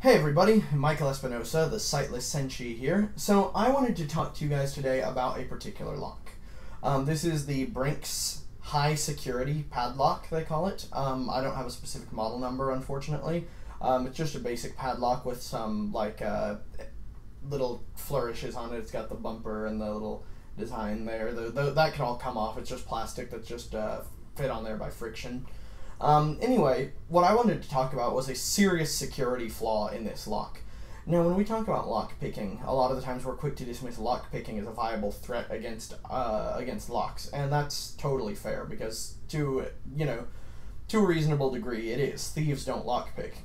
Hey everybody, Michael Espinosa, the Sightless Senshi here. So I wanted to talk to you guys today about a particular lock. Um, this is the Brinks High Security Padlock, they call it. Um, I don't have a specific model number, unfortunately. Um, it's just a basic padlock with some, like, uh, little flourishes on it. It's got the bumper and the little design there. The, the, that can all come off. It's just plastic that's just uh, fit on there by friction. Um, anyway, what I wanted to talk about was a serious security flaw in this lock. Now, when we talk about lock picking, a lot of the times we're quick to dismiss lock picking as a viable threat against uh, against locks, and that's totally fair because to you know to a reasonable degree it is. Thieves don't lock pick.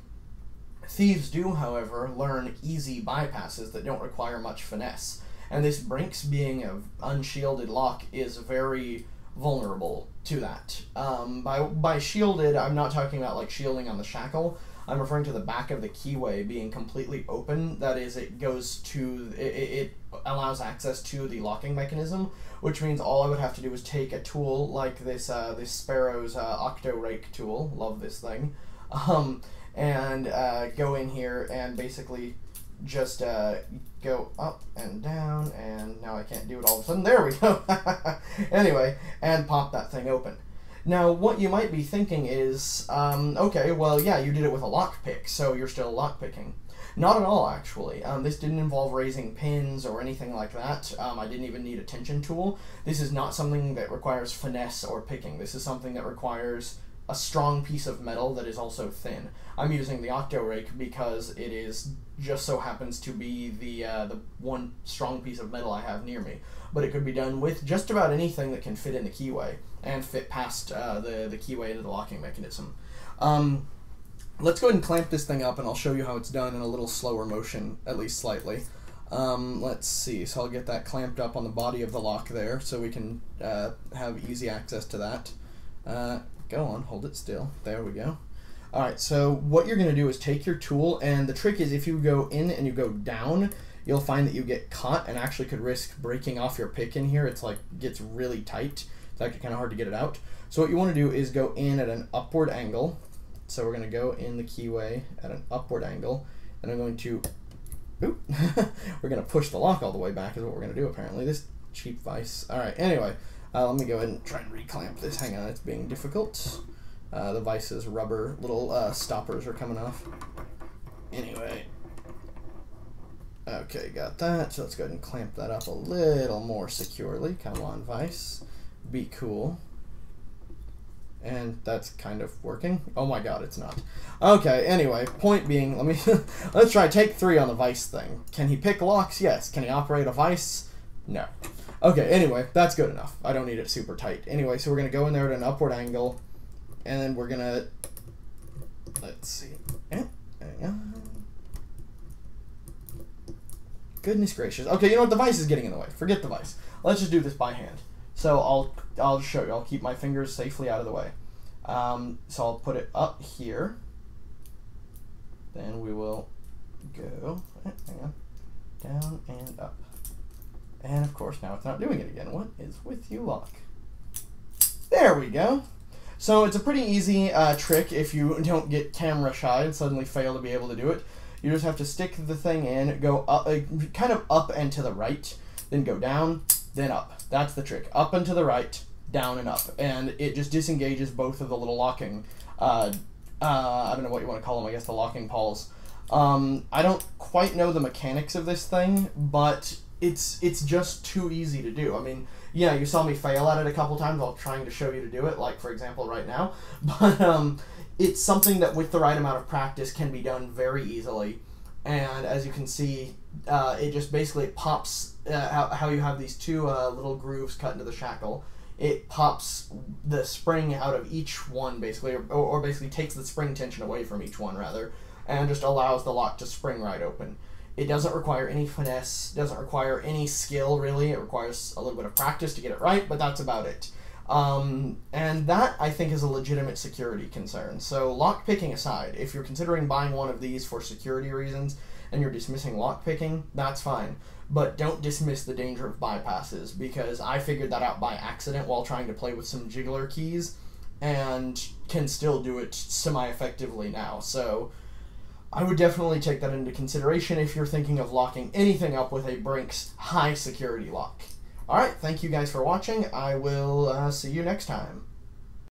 Thieves do, however, learn easy bypasses that don't require much finesse, and this Brinks being an unshielded lock is very vulnerable to that. Um, by by shielded, I'm not talking about like shielding on the shackle. I'm referring to the back of the keyway being completely open. That is, it goes to it, it allows access to the locking mechanism, which means all I would have to do is take a tool like this uh, this Sparrow's uh, Octo Rake tool. Love this thing. Um, and uh, go in here and basically just uh, go up and down, and now I can't do it all of a sudden. There we go. anyway, and pop that thing open. Now, what you might be thinking is, um, okay, well, yeah, you did it with a lockpick, so you're still lockpicking. Not at all, actually. Um, this didn't involve raising pins or anything like that. Um, I didn't even need a tension tool. This is not something that requires finesse or picking. This is something that requires a strong piece of metal that is also thin. I'm using the Octo Rake because it is just so happens to be the uh, the one strong piece of metal I have near me. But it could be done with just about anything that can fit in the keyway and fit past uh, the the keyway into the locking mechanism. Um, let's go ahead and clamp this thing up, and I'll show you how it's done in a little slower motion, at least slightly. Um, let's see. So I'll get that clamped up on the body of the lock there, so we can uh, have easy access to that. Go on, hold it still. There we go. Alright, so what you're going to do is take your tool, and the trick is if you go in and you go down, you'll find that you get caught and actually could risk breaking off your pick in here. It's like, gets really tight. It's actually kind of hard to get it out. So what you want to do is go in at an upward angle. So we're going to go in the keyway at an upward angle, and I'm going to, oop, we're going to push the lock all the way back is what we're going to do apparently. This cheap vice. Alright, anyway, uh, let me go ahead and try and reclamp this. Hang on, it's being difficult. Uh, the vice's rubber little uh, stoppers are coming off. Anyway. Okay, got that. So let's go ahead and clamp that up a little more securely. Come on, vice. Be cool. And that's kind of working. Oh my god, it's not. Okay, anyway, point being, let me let's try take three on the vice thing. Can he pick locks? Yes. Can he operate a vice? No. Okay, anyway, that's good enough. I don't need it super tight. Anyway, so we're going to go in there at an upward angle, and then we're going to, let's see. Goodness gracious. Okay, you know what? The vice is getting in the way. Forget the vice. Let's just do this by hand. So I'll I'll show you. I'll keep my fingers safely out of the way. Um, so I'll put it up here. Then we will go on, down and up. And of course, now it's not doing it again. What is with you, lock? There we go. So it's a pretty easy uh, trick if you don't get camera shy and suddenly fail to be able to do it. You just have to stick the thing in, go up, uh, kind of up and to the right, then go down, then up. That's the trick. Up and to the right, down and up. And it just disengages both of the little locking, uh, uh, I don't know what you want to call them, I guess the locking pawls. Um, I don't quite know the mechanics of this thing, but it's it's just too easy to do. I mean, yeah, you saw me fail at it a couple times while trying to show you to do it, like for example right now. But um, it's something that with the right amount of practice can be done very easily. And as you can see, uh, it just basically pops uh, how, you have these two uh, little grooves cut into the shackle. It pops the spring out of each one basically, or, or basically takes the spring tension away from each one rather, and just allows the lock to spring right open. It doesn't require any finesse, doesn't require any skill really. It requires a little bit of practice to get it right, but that's about it. Um, and that I think is a legitimate security concern. So lock picking aside, if you're considering buying one of these for security reasons and you're dismissing lock picking, that's fine. But don't dismiss the danger of bypasses because I figured that out by accident while trying to play with some jiggler keys and can still do it semi effectively now. So I would definitely take that into consideration if you're thinking of locking anything up with a Brinks high security lock. Alright, thank you guys for watching. I will uh, see you next time.